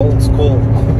old school